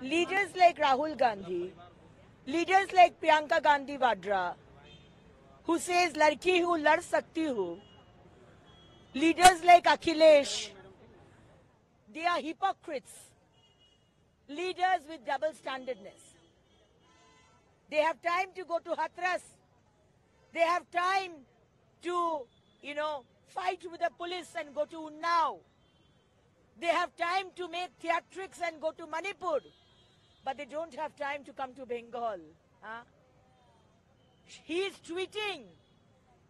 leaders like Rahul Gandhi, leaders like Priyanka Gandhi Vadra, who says ladki hu lad sakti hu, leaders like Akhilesh, they are hypocrites, leaders with double standardness. They have time to go to Hathras. They have time to, you know, fight with the police and go to Unnao. They have time to make theatrics and go to Manipur. But they don't have time to come to Bengal. Huh? He is tweeting.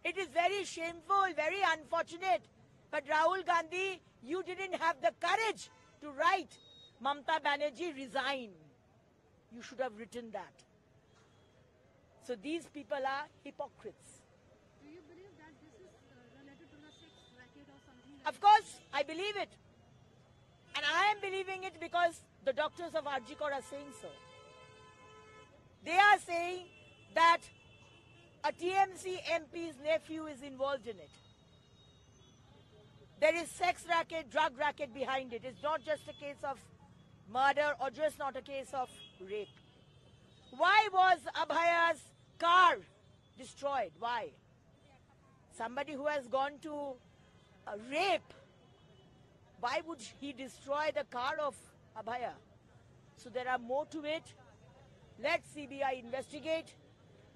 It is very shameful, very unfortunate. But Rahul Gandhi, you didn't have the courage to write Mamta Banerjee resign. You should have written that. So these people are hypocrites. Do you believe that this is uh, related to the sex racket or something? Like Of course, I believe it. And I am believing it because the doctors of RG Kar are saying so. They are saying that a TMC MP's nephew is involved in it. There is sex racket, drug racket behind it. It's not just a case of murder or just not a case of rape. Why was Abhaya's car destroyed? Why? Somebody who has gone to rape, why would he destroy the car of Abhaya? So there are more to it. Let CBI investigate.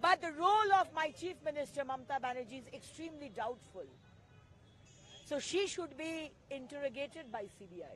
But the role of my chief minister, Mamta Banerjee, is extremely doubtful. So she should be interrogated by CBI.